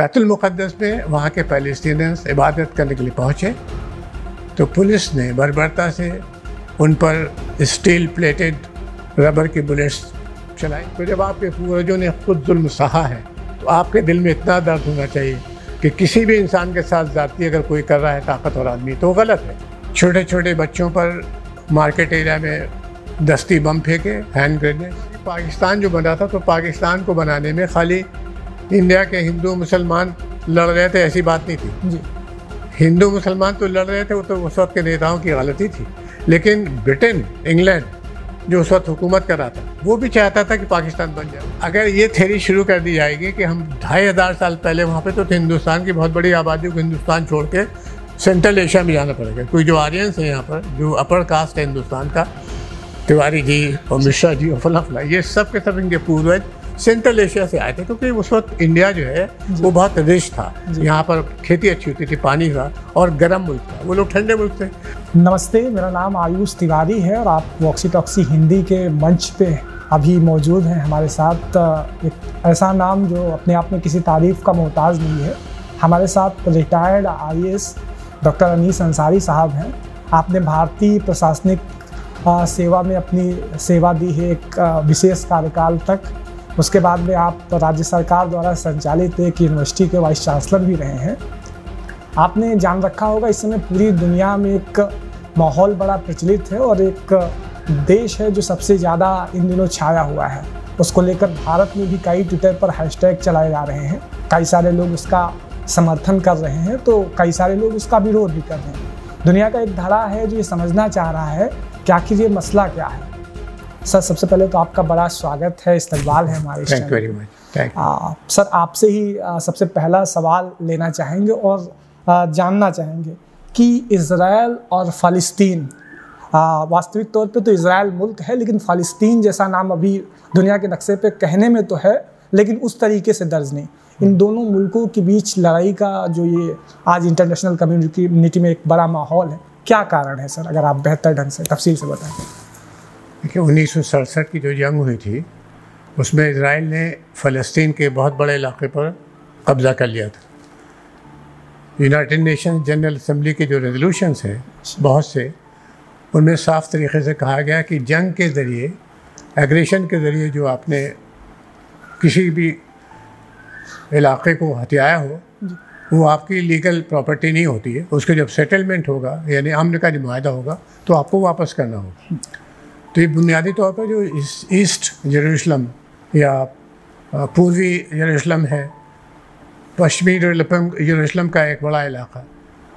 बैतुलमुक़दस में वहाँ के पैलेस्टीनियंस इबादत करने के लिए पहुँचे। तो पुलिस ने बर्बरता से उन पर स्टील प्लेटेड रबर की बुलेट्स चलाई। तो जब आपके पूर्वजों ने खुद जुल्म सहा है तो आपके दिल में इतना दर्द होना चाहिए कि किसी भी इंसान के साथ जाती अगर कोई कर रहा है ताकतवर आदमी तो गलत है। छोटे छोटे बच्चों पर मार्केट एरिया में दस्ती बम फेंके, हैंड ग्रेनेड। पाकिस्तान जो बना था तो पाकिस्तान को बनाने में खाली इंडिया के हिंदू मुसलमान लड़ रहे थे ऐसी बात नहीं थी। जी। हिंदू मुसलमान तो लड़ रहे थे वो तो उस वक्त के नेताओं की गलती थी। लेकिन ब्रिटेन इंग्लैंड जो उस वक्त हुकूमत कर रहा था वो भी चाहता था कि पाकिस्तान बन जाए। अगर ये थेरी शुरू कर दी जाएगी कि हम ढाई हज़ार साल पहले वहाँ पे तो हिंदुस्तान की बहुत बड़ी आबादी को हिंदुस्तान छोड़ के सेंट्रल एशिया में जाना पड़ेगा। कोई जो आर्यंस है यहाँ पर जो अपर कास्ट है हिंदुस्तान का तिवारी जी और मिश्रा जी और फला फला ये सब के सब इनके पूर्वज सेंट्रल एशिया से आए थे क्योंकि उस वक्त इंडिया जो है वो बहुत रिच था। यहाँ पर खेती अच्छी होती थी पानी का और गर्म मुल्क था। वो लोग ठंडे मुल्क थे। नमस्ते मेरा नाम आयुष तिवारी है और आप वॉक्सी टॉक्सी हिंदी के मंच पे अभी मौजूद हैं। हमारे साथ एक ऐसा नाम जो अपने आप में किसी तारीफ़ का मोहताज नहीं है। हमारे साथ retired eye doctor Anees Ansari साहब हैं। आपने भारतीय प्रशासनिक सेवा में अपनी सेवा दी है एक विशेष कार्यकाल तक। उसके बाद में आप राज्य सरकार द्वारा संचालित एक यूनिवर्सिटी के वाइस चांसलर भी रहे हैं। आपने जान रखा होगा, इस समय पूरी दुनिया में एक माहौल बड़ा प्रचलित है और एक देश है जो सबसे ज़्यादा इन दिनों छाया हुआ है। उसको लेकर भारत में भी कई ट्विटर पर हैशटैग चलाए जा रहे हैं। कई सारे लोग उसका समर्थन कर रहे हैं तो कई सारे लोग उसका विरोध भी कर रहे हैं। दुनिया का एक धड़ा है जो ये समझना चाह रहा है कि आखिर ये मसला क्या है? सर सबसे पहले तो आपका बड़ा स्वागत है इस्तकबाल है हमारे थैंक वेरी मच सर आपसे ही आ, सबसे पहला सवाल लेना चाहेंगे और आ, जानना चाहेंगे कि इसराइल और फ़लस्तीन वास्तविक तौर पे तो इसराइल मुल्क है लेकिन फ़लस्तीन जैसा नाम अभी दुनिया के नक्शे पे कहने में तो है लेकिन उस तरीके से दर्ज नहीं। इन दोनों मुल्कों के बीच लड़ाई का जो ये आज इंटरनेशनल कम्युनिटी में एक बड़ा माहौल है क्या कारण है सर अगर आप बेहतर ढंग से तफसील से बताएँ? देखिए उन्नीस सौ सड़सठ की जो जंग हुई थी उसमें इसराइल ने फ़लस्तीन के बहुत बड़े इलाके पर कब्ज़ा कर लिया था। यूनाइटेड नेशन जनरल असम्बली के जो रेजोल्यूशंस हैं बहुत से उनमें साफ़ तरीके से कहा गया कि जंग के ज़रिए एग्रेशन के ज़रिए जो आपने किसी भी इलाके को हथियाया हो वो आपकी लीगल प्रॉपर्टी नहीं होती है। उसके जब सेटलमेंट होगा यानी अमन का जो माहा होगा तो आपको वापस करना होगा। तो ये बुनियादी तौर पर जो ईस्ट यरूशलम या पूर्वी यरूशलम है, पश्चिमी यरूशलम का एक बड़ा इलाका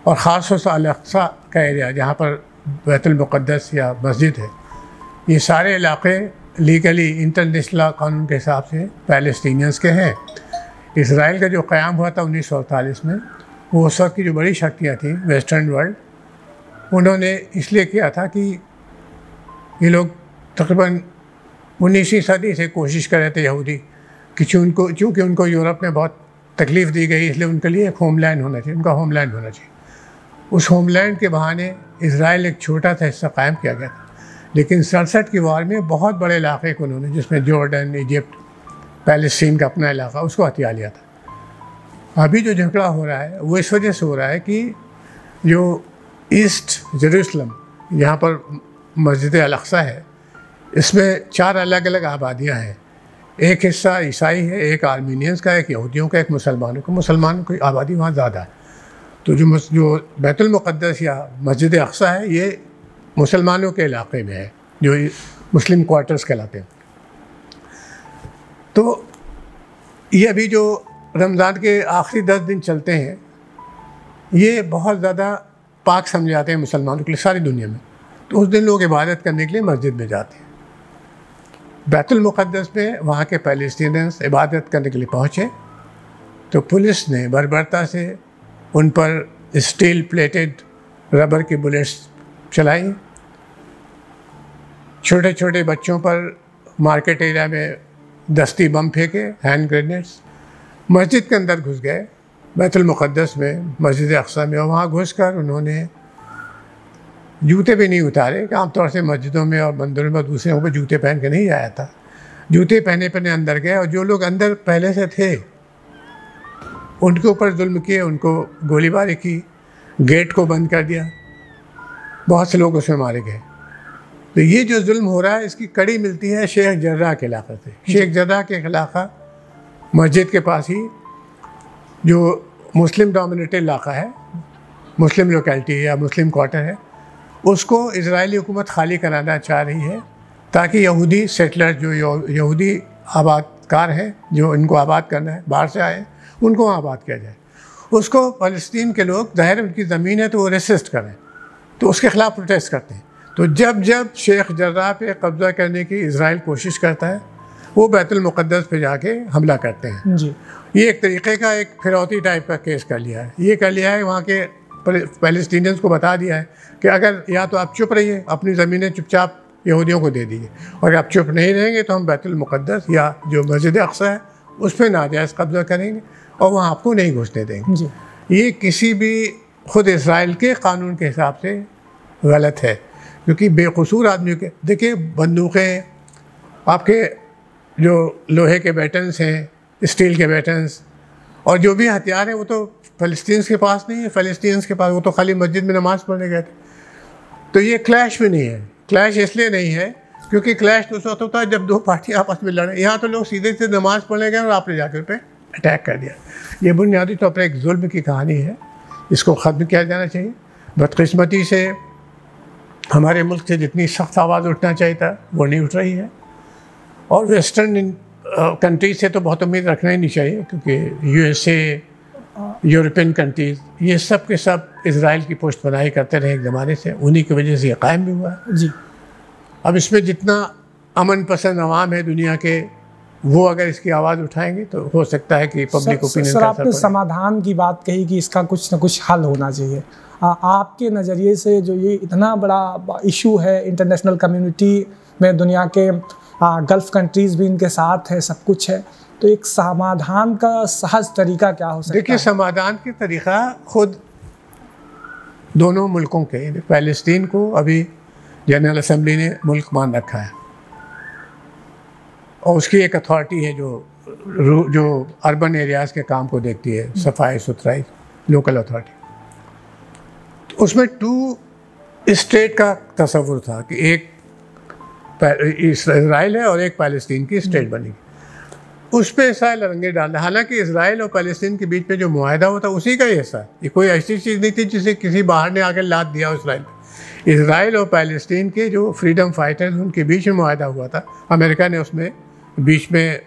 और ख़ास तौर से अलसा का एरिया जहाँ पर बैतुलमुक़दस या मस्जिद है, ये सारे इलाके लीगली इंटरनेशनल कानून के हिसाब से पैलेस्टीनियंस के हैं। इसराइल का जो क़्याम हुआ था उन्नीस सौ अड़तालीस में, वो उस वक्त की जो बड़ी शक्तियाँ थीं वेस्टर्न वर्ल्ड उन्होंने इसलिए किया था कि ये लोग तकरीबन उन्नीसवीं सदी से कोशिश कर रहे थे यहूदी कि उनको चूँकि उनको यूरोप में बहुत तकलीफ़ दी गई, इसलिए उनके लिए एक होमलैंड होना चाहिए, उनका होमलैंड होना चाहिए। उस होमलैंड के बहाने इसराइल एक छोटा सा हिस्सा कायम किया गया था। लेकिन सड़सठ की वार में बहुत बड़े इलाके को उन्होंने, जिसमें जॉर्डन, इजिप्ट पैलेस्टीन का अपना इलाका, उसको हथिया लिया था। अभी जो झगड़ा हो रहा है, वो इस वजह से हो रहा है कि जो ईस्ट जरूसलम, यहाँ पर मस्जिद अलक्सा है। इसमें चार अलग अलग आबादियाँ हैं। एक हिस्सा ईसाई है, एक आर्मीनियंस का, एक यहूदियों का, एक मुसलमानों का। मुसलमानों की आबादी वहाँ ज़्यादा है। तो जो जो बैतुलमुक़दस या मस्जिद अक्सा है, ये मुसलमानों के इलाके में है, जो मुस्लिम क्वार्टर्स कहलाते हैं। तो ये अभी जो रमज़ान के आखिरी दस दिन चलते हैं, ये बहुत ज़्यादा पाक समझे जाते हैं मुसलमानों के लिए सारी दुनिया में। तो उस दिन लोग इबादत करने के लिए मस्जिद में जाते हैं। बैतुलमुक़दस में वहाँ के पैलेस्टीनियंस इबादत करने के लिए पहुँचे। तो पुलिस ने बर्बरता से उन पर स्टील प्लेटेड रबर की बुलेट्स चलाई। छोटे छोटे बच्चों पर मार्केट एरिया में दस्ती बम फेंके, हैंड ग्रेनेड्स। मस्जिद के अंदर घुस गए। बैतुलमुक़दस में मस्जिद अक्सा में वहाँ घुस कर उन्होंने जूते भी नहीं उतारे। कि आमतौर से मस्जिदों में और मंदिरों में दूसरे पर जूते पहन के नहीं जाया था। जूते पहने पहने अंदर गए और जो लोग अंदर पहले से थे उनके ऊपर जुल्म किए उनको गोलीबारी की गेट को बंद कर दिया। बहुत से लोग उसमें मारे गए। तो ये जो जुल्म हो रहा है इसकी कड़ी मिलती है शेख जर्रा के इलाके से। शेख जर्रा के इलाका मस्जिद के पास ही जो मुस्लिम डोमिनेटेड इलाका है मुस्लिम लोकेलिटी या मुस्लिम क्वार्टर है उसको इसराइली हुकूमत खाली कराना चाह रही है ताकि यहूदी सेटलर जो यहूदी आबादकार हैं जो इनको आबाद करना है बाहर से आए उनको वहाँ आबाद किया जाए। उसको फ़लस्तीन के लोग ज़ाहिर उनकी ज़मीन है तो वो रेसिस्ट करें तो उसके ख़िलाफ़ प्रोटेस्ट करते हैं। तो जब जब शेख जर्रा पे कब्ज़ा करने की इसराइल कोशिश करता है वो बैतुलमक़दस पे जाके हमला करते हैं। जी। ये एक तरीक़े का एक फिरौती टाइप का केस कर लिया है। ये कर लिया है वहाँ के पैलेस्टीनियंस को बता दिया है कि अगर या तो आप चुप रहिए अपनी ज़मीनें चुपचाप यहूदियों को दे दीजिए। और आप चुप नहीं रहेंगे तो हम बैतुलमक़दस या जो मस्जिद अक्सा है उस पर नाजायज़ कब्ज़ा करेंगे और वहाँ आपको नहीं घुसने देंगे। जी। ये किसी भी खुद इसराइल के कानून के हिसाब से गलत है क्योंकि बेकसूर आदमी के देखिए बंदूकें आपके जो लोहे के बैटन्स हैं स्टील के बैटन्स और जो भी हथियार हैं वो तो फ़लस्तीन के पास नहीं है फ़लस्तीन के पास, वो तो खाली मस्जिद में नमाज़ पढ़ने गए थे। तो ये क्लैश भी नहीं है। क्लैश इसलिए नहीं है क्योंकि क्लैश तो उस वक्त होता है जब दो पार्टियाँ आपस में लड़े। यहाँ तो लोग सीधे से नमाज़ पढ़ने गए और आपने जाकर पे अटैक कर दिया। ये बुनियादी तौर तो पर एक जुल्म की कहानी है। इसको ख़त्म किया जाना चाहिए। बदकस्मती से हमारे मुल्क से जितनी सख्त आवाज़ उठना चाहिए था, वो नहीं उठ रही है। और वेस्टर्न कंट्रीज़ से तो बहुत उम्मीद रखना ही नहीं चाहिए क्योंकि यूएसए यूरोपियन कंट्रीज़ ये सब के सब इसराइल की पोस्ट बनाई करते रहे एक ज़माने से उन्हीं की वजह से ये कायम भी हुआ जी। अब इसमें जितना अमन पसंद अवाम है दुनिया के वो अगर इसकी आवाज़ उठाएँगे तो हो सकता है कि पब्लिक ओपिनियन सर आपने समाधान की बात कही कि इसका कुछ ना कुछ हल होना चाहिए। आपके नज़रिए से जो ये इतना बड़ा इशू है इंटरनेशनल कम्युनिटी में दुनिया के गल्फ़ कंट्रीज़ भी इनके साथ है सब कुछ है। तो एक समाधान का सहज तरीका क्या हो सकता देखिए समाधान के तरीका खुद दोनों मुल्कों के फ़लस्तीन को अभी जनरल असम्बली ने मुल्क मान रखा है। और उसकी एक अथॉरिटी है जो जो अर्बन एरियाज़ के काम को देखती है सफ़ाई सुथराई लोकल अथॉरिटी। तो उसमें टू स्टेट का तस्वुर था कि एक इसराइल है और एक पैलेस्टीन की स्टेट बनेगी। उस पर इसराइल रंगे डालना। हालाँकि इसराइल और पैलेस्टीन के बीच में जो माहा हुआ था, उसी का ही हिस्सा ये कोई ऐसी चीज़ नहीं थी जिसे किसी बाहर ने आकर लाद दिया इसराइल इसराइल और पैलेस्टीन के जो फ्रीडम फाइटर्स, उनके बीच में माहा हुआ था। अमेरिका ने उसमें, बीच में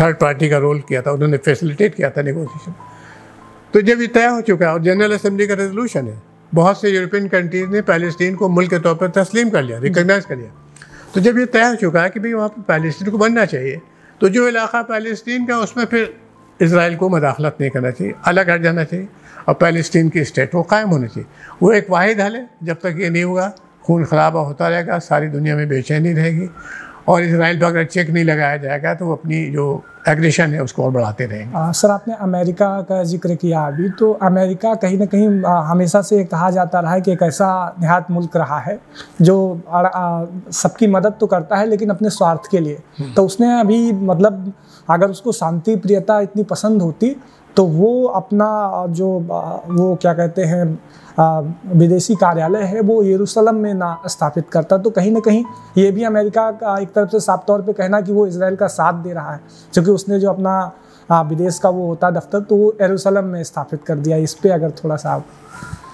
थर्ड पार्टी का रोल किया था। उन्होंने फैसिलिटेट किया था नेगोशिएशन तो जब ये तय हो चुका है और जनरल असेंबली का रेजोल्यूशन है, बहुत से यूरोपियन कंट्रीज़ ने पैलेस्टीन को मुल्क के तौर पर तस्लीम कर लिया रिकगनाइज कर लिया। तो जब ये तय हो चुका है कि भाई वहाँ पर पैलेस्टीन को बनना चाहिए तो जो इलाका पैलेस्टीन का उसमें फिर इसराइल को मदाखलत नहीं करना चाहिए, अलग हट जाना चाहिए। और पैलेस्टीन की स्टेट वो कायम होनी चाहिए। वो एक वाद हल है, जब तक ये नहीं होगा, खून खराबा होता रहेगा, सारी दुनिया में बेचैनी रहेगी, और इसराइल पर अगर चेक नहीं लगाया जाएगा तो वो अपनी जो एग्रेशन है उसको और बढ़ाते रहेंगे आ, सर आपने अमेरिका का ज़िक्र किया अभी तो अमेरिका कहीं ना कहीं हमेशा से कहा जाता रहा है कि एक ऐसा निहात मुल्क रहा है जो सबकी मदद तो करता है लेकिन अपने स्वार्थ के लिए हम्म। तो उसने अभी मतलब अगर उसको शांति प्रियता इतनी पसंद होती तो वो अपना जो वो क्या कहते हैं विदेशी कार्यालय है वो यरूशलेम में ना स्थापित करता। तो कहीं ना कहीं ये भी अमेरिका का एक तरफ़ से साफ़ तौर पे कहना कि वो इसराइल का साथ दे रहा है क्योंकि उसने जो अपना विदेश का वो होता दफ्तर तो वो यरूशलेम में स्थापित कर दिया। इस पर अगर थोड़ा सा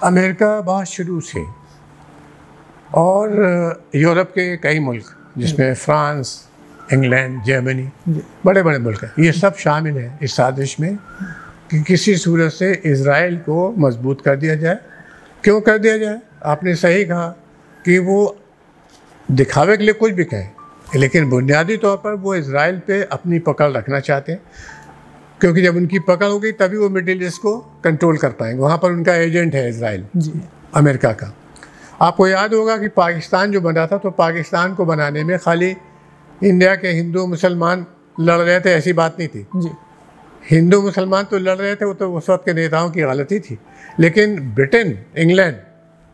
अमेरिका बहुत शुरू से और यूरोप के कई मुल्क जिसमें फ्रांस इंग्लैंड जर्मनी बड़े बड़े मुल्क हैं ये सब शामिल हैं इस साजिश में। कि किसी सूरत से इसराइल को मज़बूत कर दिया जाए। क्यों कर दिया जाए? आपने सही कहा कि वो दिखावे के लिए कुछ भी कहे लेकिन बुनियादी तौर पर वो इसराइल पे अपनी पकड़ रखना चाहते हैं। क्योंकि जब उनकी पकड़ होगी तभी वो मिडिल ईस्ट को कंट्रोल कर पाएँगे। वहाँ पर उनका एजेंट है इसराइल अमेरिका का। आपको याद होगा कि पाकिस्तान जो बना था तो पाकिस्तान को बनाने में खाली इंडिया के हिंदू मुसलमान लड़ रहे थे ऐसी बात नहीं थी। जी। हिंदू मुसलमान तो लड़ रहे थे, वो तो उस वक्त के नेताओं की गलती थी। लेकिन ब्रिटेन, इंग्लैंड,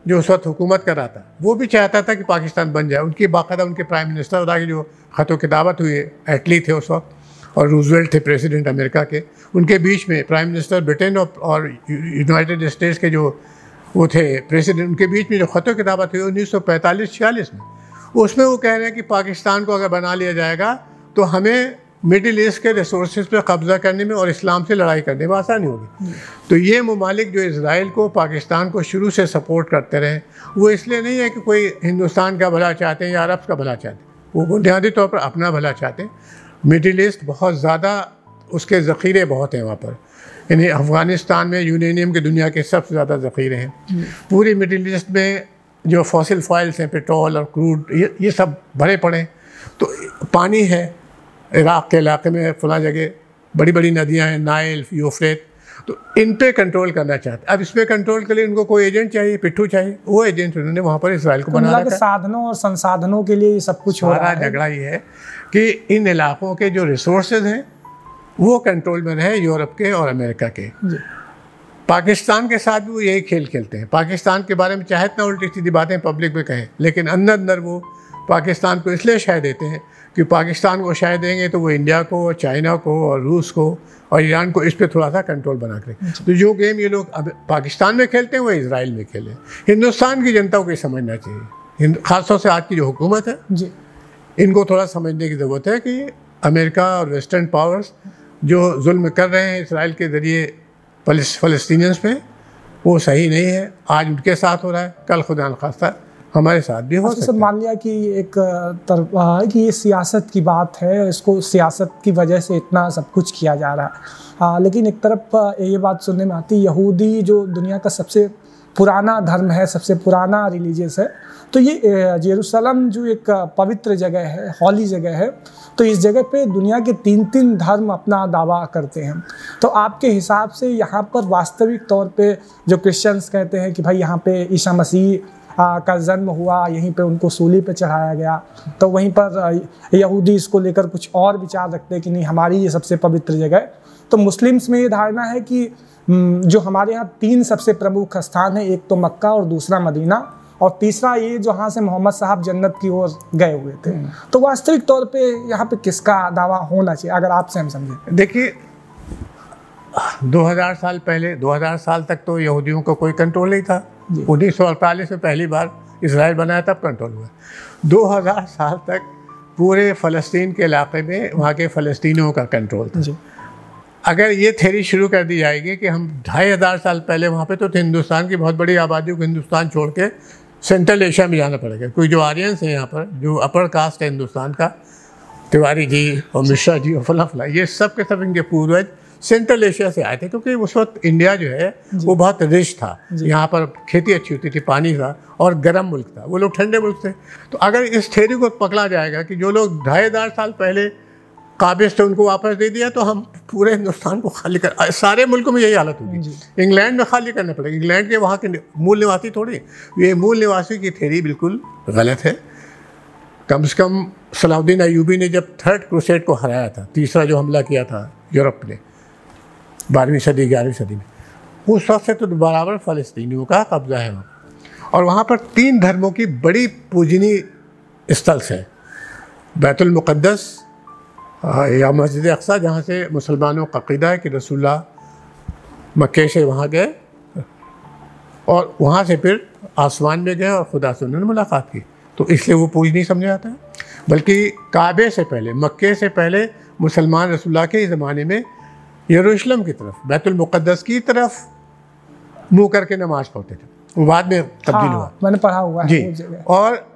जो उस वक्त हुकूमत कर रहा था, वो भी चाहता था कि पाकिस्तान बन जाए। उनकी बाकायदा उनके प्राइम मिनिस्टर अदा की जो ख़त किताबत हुई, एटली थे उस वक्त, और रूजवेल्ट थे प्रेसिडेंट अमेरिका के, उनके बीच में प्राइम मिनिस्टर ब्रिटेन और यूनाइटेड स्टेट्स के जो वो थे प्रेसिडेंट, उनके बीच में जो ख़त किताबा हुई उन्नीस सौ पैंतालीस छियालीस में, उसमें वो कह रहे हैं कि पाकिस्तान को अगर बना लिया जाएगा तो हमें मिडिल ईस्ट के रिसोर्स पर कब्ज़ा करने में और इस्लाम से लड़ाई करने में आसानी होगी। तो ये ममालिक जो इसराइल को, पाकिस्तान को शुरू से सपोर्ट करते रहे, वो इसलिए नहीं है कि कोई हिंदुस्तान का भला चाहते हैं या अरब का भला चाहते हैं। वो बुनियादी तौर पर अपना भला चाहते हैं। मिडिल ईस्ट बहुत ज़्यादा उसके ज़ख़ीरे बहुत हैं वहाँ पर। यानी अफ़गानिस्तान में यूरेनियम की दुनिया के सबसे ज़्यादा ज़ख़ीरे हैं। पूरी मिडिल ईस्ट में जो फॉसिल फॉइल्स हैं, पेट्रोल और क्रूड, ये ये सब भरे पड़े तो पानी है इराक़ के इलाके में फला जगह बड़ी बड़ी नदियाँ हैं नाइल यूफ्रेट। तो इन पे कंट्रोल करना चाहते अब इस पे कंट्रोल के लिए उनको कोई एजेंट चाहिए पिट्ठू चाहिए वो एजेंट उन्होंने वहाँ पर इसराइल को बना रखा साधनों और संसाधनों के लिए सब कुछ हो रहा है। झगड़ा ये है कि इन इलाकों के जो रिसोर्सेज हैं वो कंट्रोल में रहे यूरोप के और अमेरिका के। पाकिस्तान के साथ भी वो यही खेल खेलते हैं। पाकिस्तान के बारे में चाहे इतना उल्टी सीधी बातें पब्लिक में कहें लेकिन अंदर अंदर वो पाकिस्तान को इसलिए शायद देते हैं कि पाकिस्तान को शायद देंगे तो वो इंडिया को चाइना को और रूस को और ईरान को इस पर थोड़ा सा कंट्रोल बना करें। तो जो गेम ये लोग अब पाकिस्तान में खेलते हैं वो इसराइल में खेले हिंदुस्तान की जनता को ये समझना चाहिए। ख़ासतौर से आज की जो हुकूमत है जी। इनको थोड़ा समझने की ज़रूरत है कि अमेरिका और वेस्टर्न पावर्स जो जुल्म कर रहे हैं इसराइल के ज़रिए फ़लस्तीनियंस पे वो सही नहीं है। आज उनके साथ हो रहा है कल खुदा खास्ता हमारे साथ भी हो सकता मान लिया कि एक तरफ़ कि ये सियासत की बात है इसको सियासत की वजह से इतना सब कुछ किया जा रहा है। हाँ लेकिन एक तरफ़ ये बात सुनने में आती है यहूदी जो दुनिया का सबसे पुराना धर्म है सबसे पुराना रिलीजियस है तो ये जेरूसलम जो एक पवित्र जगह है हॉली जगह है तो इस जगह पे दुनिया के तीन तीन धर्म अपना दावा करते हैं। तो आपके हिसाब से यहाँ पर वास्तविक तौर पे जो क्रिश्चियंस कहते हैं कि भाई यहाँ पे ईसा मसीह का जन्म हुआ यहीं पे उनको सूली पे चढ़ाया गया। तो वहीं पर यहूदी इसको लेकर कुछ और विचार रखते हैं कि नहीं हमारी ये सबसे पवित्र जगह है। तो मुस्लिम्स में ये धारणा है कि जो हमारे यहाँ तीन सबसे प्रमुख स्थान है एक तो मक्का और दूसरा मदीना और तीसरा ये जहाँ से मोहम्मद साहब जन्नत की ओर गए हुए थे। हम्म। तो वास्तविक तौर पे यहाँ पे किसका दावा होना चाहिए अगर आपसे हम समझें। देखिए 2000 साल पहले 2000 साल तक तो यहूदियों का को कोई कंट्रोल नहीं था। उन्नीस सौ अड़तालीस में पहली बार इसराइल बनाया तब कंट्रोल हुआ। 2000 साल तक पूरे फ़लस्तीन के इलाके में वहाँ के फ़लस्तीनियों का कंट्रोल था। अगर ये थेरी शुरू कर दी जाएगी कि हम ढाई हज़ार साल पहले वहाँ पे तो हिंदुस्तान की बहुत बड़ी आबादी को हिंदुस्तान छोड़ के सेंट्रल एशिया में जाना पड़ेगा। कोई जो आर्यंस हैं यहाँ पर जो अपर कास्ट है हिंदुस्तान का तिवारी जी और मिश्रा जी और फला फला ये सब के सब इनके पूर्वज सेंट्रल एशिया से आए थे क्योंकि उस वक्त इंडिया जो है वो बहुत रिच था। यहाँ पर खेती अच्छी होती थी पानी था और गर्म मुल्क था वो लोग ठंडे मुल्क थे। तो अगर इस थेरी को पकड़ा जाएगा कि जो लोग ढाई हज़ार साल पहले काबिज थे उनको वापस दे दिया तो हम पूरे हिंदुस्तान को खाली कर सारे मुल्कों में यही हालत होगी। इंग्लैंड में खाली करना पड़ेगा। इंग्लैंड के वहाँ के मूल निवासी थोड़ी ये मूल निवासी की थेरी बिल्कुल गलत है। कम से कम सलाउद्दीन अयूबी ने जब थर्ड क्रूसेट को हराया था, तीसरा जो हमला किया था यूरोप ने, बारहवीं सदी, ग्यारहवीं सदी में, उस वक्त से तो बराबर फ़लस्तीनियों का कब्ज़ा है वहाँ। और वहाँ पर तीन धर्मों की बड़ी पूजनीय स्थल है बैतुलमुक़दस या मस्जिद अक्सा, जहाँ से मुसलमानों का क़ीदा है कि रसुल्ला मक्के से वहाँ गए, और वहाँ से फिर आसमान में गए और खुदा से उन्होंने मुलाकात की। तो इसलिए वो पूज नहीं समझा जाता बल्कि काबे से पहले मक्के से पहले मुसलमान रसुल्ला के ज़माने में यरूशलेम की तरफ़ बैतुलमुक़दस की तरफ़ मुँह करके नमाज़ पढ़ते थे। वो बाद में तब्दील हाँ, हुआ। मैंने पढ़ा हुआ जी। और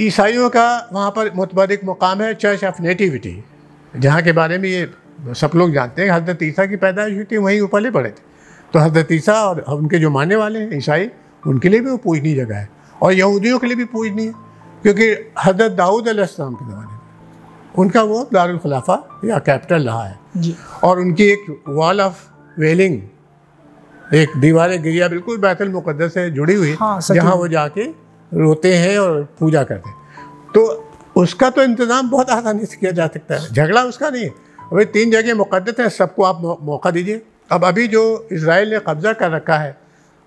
ईसाइयों का वहाँ पर मुतबरक मुकाम है चर्च ऑफ़ नेटिविटी जहाँ के बारे में ये सब लोग जानते हैं। हज़रत ईसा की पैदाइश हुई थी वहीं ऊपर पड़े थे। तो हज़रत ईसा और उनके जो मानने वाले हैं ईसाई उनके लिए भी वो पूजनी जगह है। और यहूदियों के लिए भी पूजनी है। क्योंकि हज़रत दाऊद अलैहिस्सलाम के ज़माने में उनका वो दारुलखलाफा या कैपिटल रहा है। जी। और उनकी एक वॉल ऑफ़ वेलिंग एक दीवार गिरिया बिल्कुल बैतल मुकदस से जुड़ी हुई हाँ, जहाँ वो जाके रोते हैं और पूजा करते हैं। तो उसका तो इंतज़ाम बहुत आसानी से किया जा सकता है। झगड़ा उसका नहीं है। अभी तीन जगह मुकदस हैं सबको आप मौका दीजिए। अब अभी जो इसराइल ने कब्ज़ा कर रखा है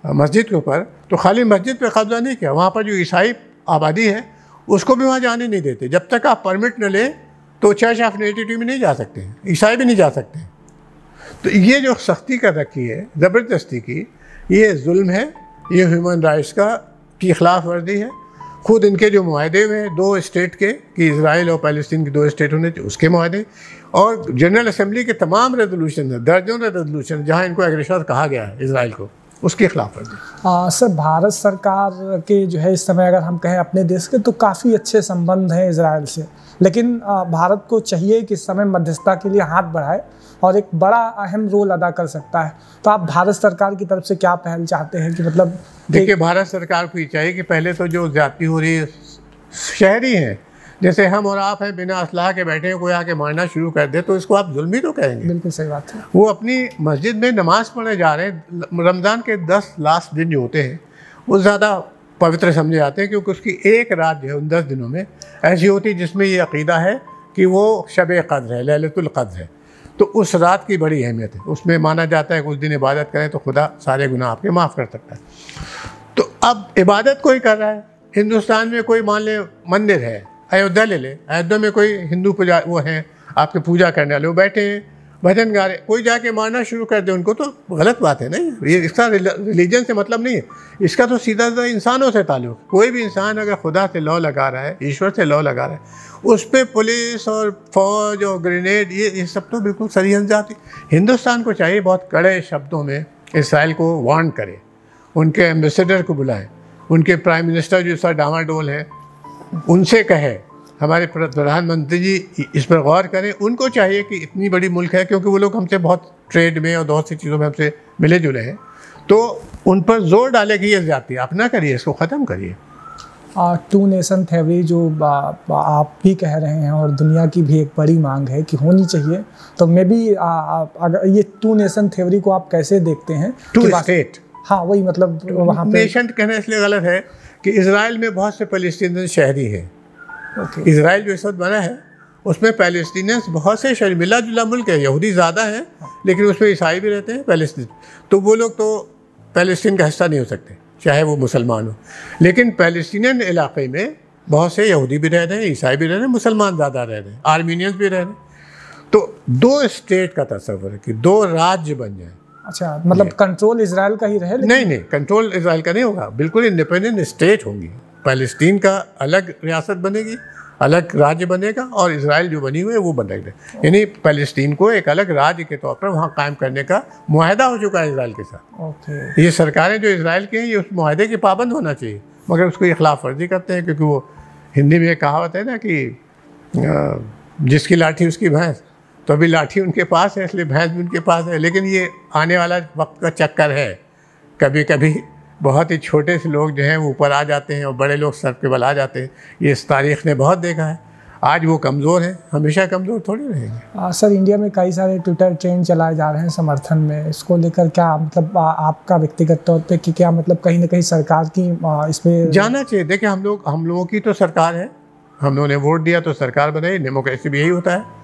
मस्जिद के ऊपर तो खाली मस्जिद पे कब्ज़ा नहीं किया वहाँ पर जो ईसाई आबादी है उसको भी वहाँ जाने नहीं देते। जब तक आप परमिट न लें तो चर्च ऑफ़ नेटिविटी में नहीं जा सकते। ईसाई भी नहीं जा सकते। तो ये जो सख्ती कर रखी है, ज़बरदस्ती की, ये जुल्म है, ये ह्यूमन राइट्स का, की खिलाफ वर्जी है। खुद इनके जो माहदे हुए हैं, दो स्टेट के, कि इसराइल और पैलेस्टीन की दो स्टेट होने, उसके माहदे और जनरल असम्बली के तमाम रेजोल्यूशन है दर्जों रेजोल्यूशन जहाँ इनको एग्रेसर कहा गया है इसराइल को। उसके खिलाफ वर्जी सर भारत सरकार के जो है इस समय अगर हम कहें अपने देश के तो काफ़ी अच्छे संबंध हैं इसराइल से। लेकिन भारत को चाहिए कि इस समय मध्यस्थता के लिए हाथ बढ़ाए और एक बड़ा अहम रोल अदा कर सकता है। तो आप भारत सरकार की तरफ़ से क्या पहल चाहते हैं कि मतलब देखिए भारत सरकार को ये चाहिए कि पहले तो जो जाति हो रही है शहरी हैं जैसे हम और आप हैं बिना असलाह के बैठे कोई आके मारना शुरू कर दे तो इसको आप जुल्म ही तो कहेंगे। बिल्कुल सही बात है। वो अपनी मस्जिद में नमाज़ पढ़ने जा रहे हैं रमज़ान के दस लास्ट दिन जो होते हैं वो ज़्यादा पवित्र समझे जाते हैं क्योंकि उसकी एक रात जो है उन दस दिनों में ऐसी होती है जिसमें ये अकीदा है कि वो शब कद्र है ललतुल्क़द्र है। तो उस रात की बड़ी अहमियत है। उसमें माना जाता है कि उस दिन इबादत करें तो खुदा सारे गुनाह आपके माफ़ कर सकता है। तो अब इबादत कोई कर रहा है? हिंदुस्तान में कोई मान ले मंदिर है अयोध्या ले ले। अयोध्या में कोई हिंदू पूजा, वो हैं, आपके पूजा करने वाले, वो बैठे हैं, भजन गा रहे कोई जाके मारना शुरू कर दे उनको तो गलत बात है नहीं ये। इसका रिलीजन से मतलब नहीं है। इसका तो सीधा सीधा इंसानों से ताल्लुक। कोई भी इंसान अगर खुदा से लॉ लगा रहा है, ईश्वर से लॉ लगा रहा है, उस पर पुलिस और फौज और ग्रेनेड, ये ये सब तो बिल्कुल सही जाती हिंदुस्तान को चाहिए बहुत कड़े शब्दों में इसराइल को वार्न करे, उनके एम्बेसडर को बुलाए, उनके प्राइम मिनिस्टर जो सर डामाडोल हैं उनसे कहे हमारे प्रधानमंत्री जी इस पर गौर करें उनको चाहिए कि इतनी बड़ी मुल्क है क्योंकि वो लोग हमसे बहुत ट्रेड में और बहुत सी चीज़ों में हमसे मिले जुले हैं। तो उन पर ज़ोर डाले कि ये जाती आप ना करिए इसको ख़त्म करिए। टू नेशन थेवरी जो आ, आप भी कह रहे हैं और दुनिया की भी एक बड़ी मांग है कि होनी चाहिए तो मे भी अगर ये टू नेशन थेवरी को आप कैसे देखते हैं टू स्टेट। हाँ वही मतलब वहाँ नेशन कहना इसलिए गलत है कि इसराइल में बहुत से फलस्तीन शहरी हैं। Okay. इसराइल जो इस वक्त बना है उसमें पैलेस्टीनियंस बहुत से शहर मिला जुला मुल्क है यहूदी ज़्यादा है लेकिन उसमें ईसाई भी रहते हैं पैलेस्टीन। तो वो लोग तो पैलेस्टीन का हिस्सा नहीं हो सकते चाहे वो मुसलमान हो। लेकिन पैलेस्टीनियन इलाके में बहुत से यहूदी भी रह रहे हैं ईसाई भी रह रहे हैं मुसलमान ज़्यादा रह रहे हैं आर्मीनियंस भी रह रहे हैं। तो दो स्टेट का तस्वर है कि दो राज्य बन जाए। अच्छा मतलब कंट्रोल इसराइल का ही रहे नहीं नहीं कंट्रोल इसराइल का नहीं होगा। बिल्कुल इंडिपेंडेंट स्टेट होंगी। पैलेस्टीन का अलग रियासत बनेगी अलग राज्य बनेगा और इसराइल जो बनी हुई है वो बनेगा यानी पैलेस्टीन को एक अलग राज्य के तौर पर वहाँ कायम करने का माहदा हो चुका है इसराइल के साथ। ओके। ये सरकारें जो इसराइल की हैं ये उस माहदे के पाबंद होना चाहिए। मगर उसको ये खिलाफ वर्जी करते हैं क्योंकि वो हिंदी में एक कहावत है ना कि जिसकी लाठी उसकी भैंस। तो अभी लाठी उनके पास है इसलिए भैंस भी उनके पास है। लेकिन ये आने वाला वक्त का चक्कर है। कभी कभी बहुत ही छोटे से लोग जो हैं वो ऊपर आ जाते हैं और बड़े लोग सर के बल आ जाते हैं। ये इस तारीख ने बहुत देखा है। आज वो कमज़ोर है हमेशा कमज़ोर थोड़ी रहेंगे। सर इंडिया में कई सारे ट्विटर ट्रेंड चलाए जा रहे हैं समर्थन में। इसको लेकर क्या मतलब आ, आपका व्यक्तिगत तौर पे कि क्या मतलब कहीं ना कहीं सरकार की इस पर जाना चाहिए। देखिए हम लोग हम लोगों की तो सरकार है। हम लोगों ने वोट दिया तो सरकार बनाई डेमोक्रेसी भी यही होता है।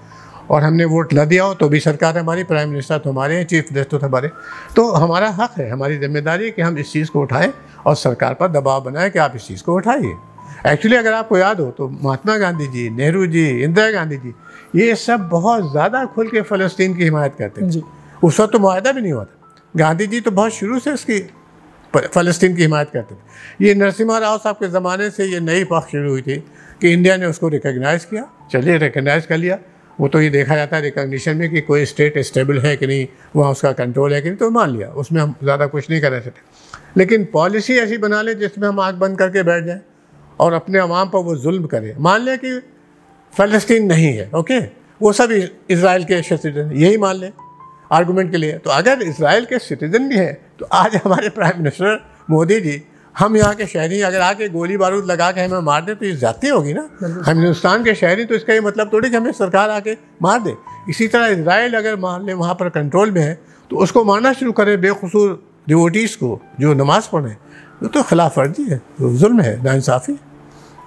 और हमने वोट न दिया हो तो भी सरकार हमारी प्राइम मिनिस्टर तो हमारे हैं चीफ मिनिस्टर तो हमारे। तो हमारा हक है हमारी ज़िम्मेदारी है कि हम इस चीज़ को उठाएँ और सरकार पर दबाव बनाएँ कि आप इस चीज़ को उठाइए। एक्चुअली अगर आपको याद हो तो महात्मा गांधी जी नेहरू जी इंदिरा गांधी जी ये सब बहुत ज़्यादा खुल के फ़लस्तीन की हिमायत करते थे। उस वक्त तो माहा भी नहीं हुआ था। गांधी जी तो बहुत शुरू से इसकी फ़लस्तीन की हिमायत करते थे। ये नरसिम्हा राव साहब के ज़माने से ये नई पक्ष शुरू हुई थी कि इंडिया ने उसको रिकग्नाइज़ किया चलिए रिकगनाइज़ कर लिया। वो तो ये देखा जाता है रिकॉग्निशन में कि कोई स्टेट स्टेबल है कि नहीं, वहाँ उसका कंट्रोल है कि नहीं तो मान लिया, उसमें हम ज़्यादा कुछ नहीं कर सकते लेकिन पॉलिसी ऐसी बना लें जिसमें हम आँख बंद करके बैठ जाएँ और अपने अवाम पर वो जुल्म करें। मान लें कि फ़लस्तीन नहीं है ओके वो सब इसराइल के सिटीजन यही मान लें। आर्गूमेंट के लिए तो अगर इसराइल के सिटीजन भी हैं तो आज हमारे प्राइम मिनिस्टर मोदी जी हम यहाँ के शहरी अगर आके गोली बारूद लगा के हमें मार दे तो ये जाती होगी ना। हम हिंदुस्तान के शहरी तो इसका ये मतलब थोड़ी कि हमें सरकार आके मार दे। इसी तरह इसराइल अगर मान लें वहाँ पर कंट्रोल में है तो उसको मारना शुरू करें बेखसूर डिवोटीज़ को जो नमाज़ पढ़ें। वो तो खिलाफ वर्जी है जुल्म है नाइंसाफ़ी।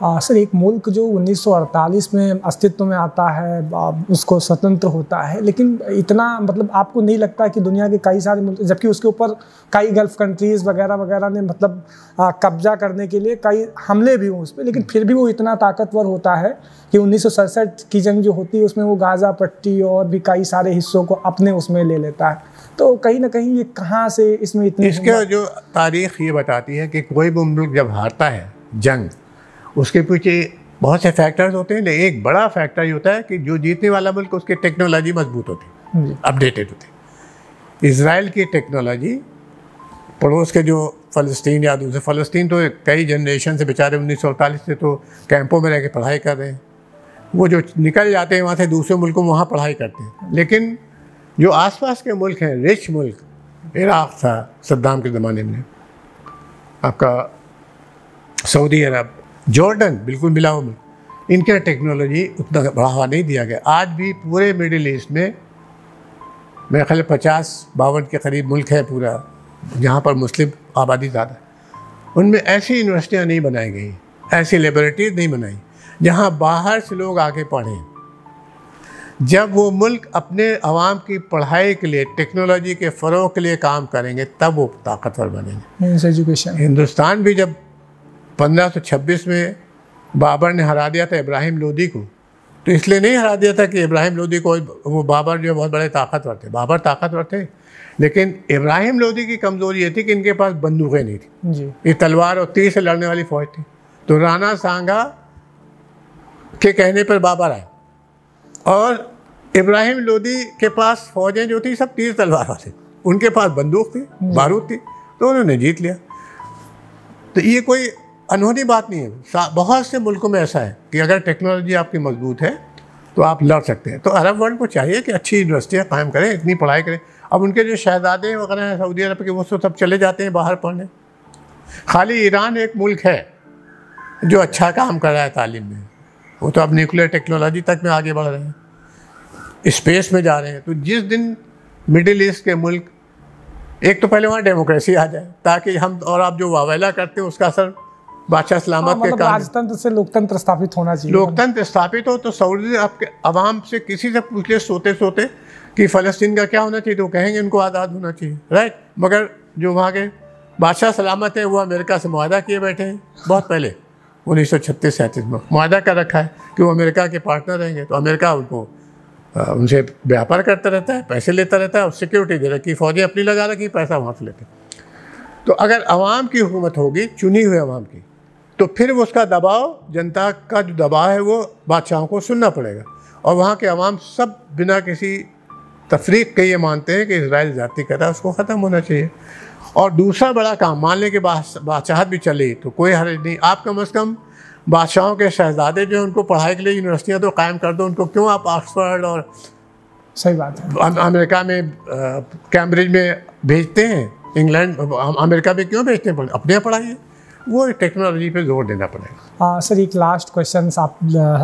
आ, सर एक मुल्क जो 1948 में अस्तित्व में आता है आ, उसको स्वतंत्र होता है लेकिन इतना मतलब आपको नहीं लगता कि दुनिया के कई सारे मुल्क जबकि उसके ऊपर कई गल्फ कंट्रीज़ वगैरह वगैरह ने मतलब कब्जा करने के लिए कई हमले भी हुए उस पर लेकिन फिर भी वो इतना ताकतवर होता है कि उन्नीस सौ सड़सठ की जंग जो होती है उसमें वो गाज़ा पट्टी और भी कई सारे हिस्सों को अपने उसमें ले लेता है। तो कहीं ना कहीं ये कहाँ से इसमें इतनी इसका जो तारीख ये बताती है कि कोई भी मुल्क जब हारता है जंग उसके पीछे बहुत से फैक्टर्स होते हैं लेकिन एक बड़ा फैक्टर ये होता है कि जो जीतने वाला मुल्क उसकी टेक्नोलॉजी मज़बूत होती है अपडेटेड होती इसराइल की टेक्नोलॉजी पड़ोस के जो फ़लस्तीन या दूसरे फ़लस्तीन तो कई जनरेशन से बेचारे उन्नीस सौ अड़तालीस से तो कैंपों में रह के पढ़ाई कर रहे हैं। वो जो निकल जाते हैं वहाँ से दूसरे मुल्कों में वहाँ पढ़ाई करते हैं। लेकिन जो आसपास के मुल्क हैं रिच मुल्क इराक़ था सद्दाम के ज़माने में। आपका सऊदी अरब जॉर्डन बिल्कुल मिला हुआ मुल्क इनके टेक्नोलॉजी उतना बढ़ावा नहीं दिया गया। आज भी पूरे मिडिल ईस्ट में मेरे ख्याल पचास बावन के करीब मुल्क है पूरा जहाँ पर मुस्लिम आबादी ज़्यादा उनमें ऐसी यूनिवर्सिटियाँ नहीं बनाई गई ऐसी लेबोरेटरीज नहीं बनाई जहाँ बाहर से लोग आके पढ़ें। जब वो मुल्क अपने आवाम की पढ़ाई के लिए टेक्नोलॉजी के फ़रोग के लिए काम करेंगे तब वो ताकतवर बनेंगे। एजुकेशन हिंदुस्तान भी जब 1526 में बाबर ने हरा दिया था इब्राहिम लोदी को। तो इसलिए नहीं हरा दिया था कि इब्राहिम लोदी को वो बाबर जो बहुत बड़े ताकतवर थे। बाबर ताकतवर थे लेकिन इब्राहिम लोदी की कमज़ोरी ये थी कि इनके पास बंदूकें नहीं थी। जी। ये तलवार और तीर से लड़ने वाली फौज थी। तो राना सांगा के कहने पर बाबर आए। और इब्राहिम लोदी के पास फौजें जो थी सब तीर तलवार वाले उनके पास बंदूक थी बारूद थी तो उन्होंने जीत लिया। तो ये कोई अनहोनी बात नहीं है। बहुत से मुल्कों में ऐसा है कि अगर टेक्नोलॉजी आपकी मज़बूत है तो आप लड़ सकते हैं। तो अरब वर्ल्ड को चाहिए कि अच्छी यूनिवर्सिटियाँ कायम करें, इतनी पढ़ाई करें। अब उनके जो शहजादे वगैरह हैं, सऊदी अरब के, वो तो सब चले जाते हैं बाहर पढ़ने। खाली ईरान एक मुल्क है जो अच्छा काम कर रहा है तालीम में। वो तो अब न्यूक्लियर टेक्नोलॉजी तक में आगे बढ़ रहे हैं। स्पेस में जा रहे हैं। तो जिस दिन मिडिल ईस्ट के मुल्क, एक तो पहले वहाँ डेमोक्रेसी आ जाए, ताकि हम और आप जो वावेला करते हैं, उसका असर बादशाह सलामत हाँ, मतलब के राजतंत्र से लोकतंत्र स्थापित होना चाहिए। लोकतंत्र स्थापित हो तो सऊदी आपके अवाम से किसी से पूछ ले सोते सोते कि फ़लस्तीन का क्या होना चाहिए तो कहेंगे उनको आज़ाद होना चाहिए। राइट मगर जो वहाँ के बादशाह सलामत है वो अमेरिका से माहा किए बैठे हैं बहुत पहले उन्नीस सौ छत्तीस सैंतीस में। माहा कर रखा है कि वो अमेरिका के पार्टनर रहेंगे तो अमेरिका उनको उनसे व्यापार करता रहता है पैसे लेता रहता है और सिक्योरिटी दे रखी फौजें अपनी लगा रखी पैसा वहाँ से लेते तो अगर आवाम की हुकूमत होगी चुनी हुई आवाम की तो फिर उसका दबाव जनता का जो दबाव है वो बादशाहों को सुनना पड़ेगा। और वहाँ के अवाम सब बिना किसी तफरीक के ये मानते हैं कि इसराइल जाति कर है उसको ख़त्म होना चाहिए। और दूसरा बड़ा काम मान लें कि बादशाहत भी चली तो कोई हर्ज नहीं। आप कम अज़ कम बादशाहों के शहजादे जो उनको पढ़ाई के लिए यूनिवर्सिटियाँ तो कायम कर दो उनको क्यों आप ऑक्सफर्ड और सही बात है। अमेरिका में कैम्ब्रिज में भेजते हैं? इंग्लैंड अमेरिका में क्यों भेजते हैं? अपने यहाँ पढ़ाइए। वो टेक्नोलॉजी पे ज़ोर देना पड़ेगा। हाँ सर एक लास्ट क्वेश्चन आप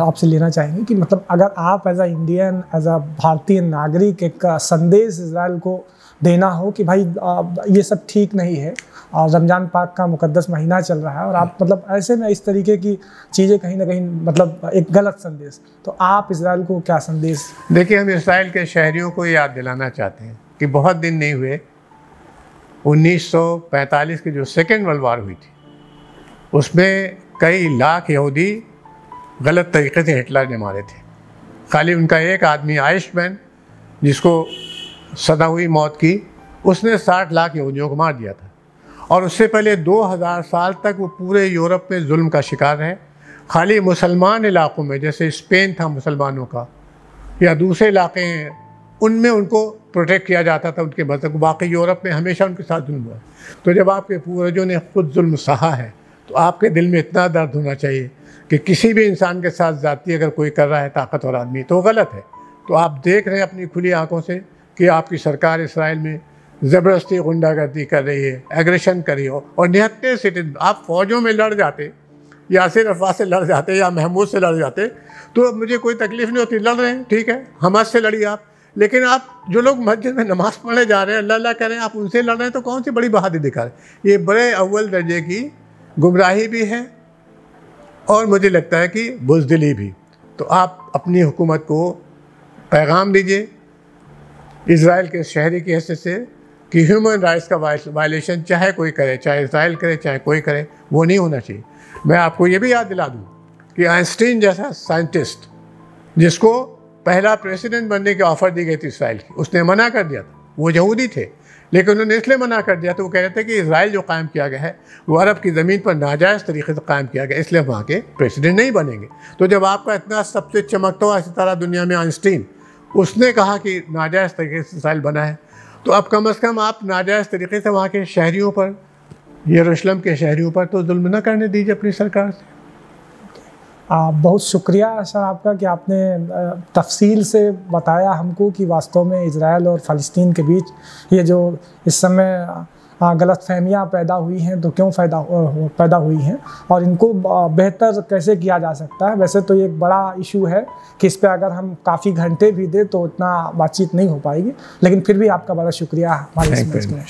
आपसे लेना चाहेंगे कि मतलब अगर आप as a Indian as a भारतीय नागरिक एक संदेश इसराइल को देना हो कि भाई ये सब ठीक नहीं है और रमज़ान पाक का मुकद्दस महीना चल रहा है और आप मतलब ऐसे में इस तरीके की चीज़ें कहीं ना कहीं मतलब एक गलत संदेश तो आप इसराइल को क्या संदेश? देखिए हम इसराइल के शहरियों को याद दिलाना चाहते हैं कि बहुत दिन नहीं हुए 1945 की जो सेकेंड वर्ल्ड वार हुई थी उसमें कई लाख यहूदी गलत तरीके से हिटलर ने मारे थे। खाली उनका एक आदमी, आयुष्मैन, जिसको सदा हुई मौत की, उसने साठ लाख यहूदियों को मार दिया था। और उससे पहले 2000 साल तक वो पूरे यूरोप में जुल्म का शिकार है खाली मुसलमान इलाक़ों में, जैसे स्पेन था मुसलमानों का, या दूसरे इलाके हैं, उनमें उनको प्रोटेक्ट किया जाता था उनके मतलब बाकी यूरोप में हमेशा उनके साथ जुल्म हुआ। तो जब आपके पूर्वजों ने खुद जुल्म सहा है तो आपके दिल में इतना दर्द होना चाहिए कि किसी भी इंसान के साथ जाती अगर कोई कर रहा है ताकतवर आदमी तो गलत है। तो आप देख रहे हैं अपनी खुली आँखों से कि आपकी सरकार इसराइल में ज़बरदस्ती गुंडागर्दी कर रही है, एग्रेशन कर रही हो और निहत्ते सिटीजन, आप फौजों में लड़ जाते यासिर अफवाह से लड़ जाते, या महमूद से लड़ जाते तो मुझे कोई तकलीफ़ नहीं होती, लड़ रहे हैं, ठीक है हमाद से लड़िए आप। लेकिन आप जो लोग मस्जिद में नमाज़ पढ़ने जा रहे हैं, अल्लाह अल्लाह कह रहे हैं, आप उनसे लड़ रहे हैं तो कौन सी बड़ी बहादुरी दिखा रहे हैं? ये बड़े अव्वल दर्जे की गुमराही भी है और मुझे लगता है कि बुजदिली भी। तो आप अपनी हुकूमत को पैगाम दीजिए इसराइल के शहरी की हैसियत से कि ह्यूमन राइट्स का वायलेशन चाहे कोई करे, चाहे इसराइल करे, चाहे कोई करे, वो नहीं होना चाहिए। मैं आपको ये भी याद दिला दूँ कि आइंस्टीन जैसा साइंटिस्ट जिसको पहला प्रेसिडेंट बनने की ऑफ़र दी गई थी इसराइल की, उसने मना कर दिया था। वो यहूदी थे। लेकिन उन्होंने इसलिए मना कर दिया तो वो कह रहे थे कि इसराइल जो कायम किया गया है, वो अरब की ज़मीन पर नाजायज़ तरीके से कायम किया गया, इसलिए वहाँ के प्रेसिडेंट नहीं बनेंगे। तो जब आपका इतना सबसे चमकता हुआ सितारा दुनिया में आइंस्टीन, उसने कहा कि नाजायज़ तरीके से इसराइल बना है तो अब कम अज़ कम आप नाजायज़ तरीके से वहाँ के शहरीों पर, यरूशलेम के शहरीों पर तो जुल्म न करने दीजिए अपनी सरकार से। आ, बहुत शुक्रिया सर आपका कि आपने तफसील से बताया हमको कि वास्तव में इसराइल और फ़लस्तीन के बीच ये जो इस समय गलत फहमियाँ पैदा हुई हैं तो क्यों पैदा पैदा हुई हैं और इनको बेहतर कैसे किया जा सकता है? वैसे तो ये एक बड़ा इशू है कि इस पर अगर हम काफ़ी घंटे भी दें तो उतना बातचीत नहीं हो पाएगी लेकिन फिर भी आपका बड़ा शुक्रिया हमारे शुक्रिया।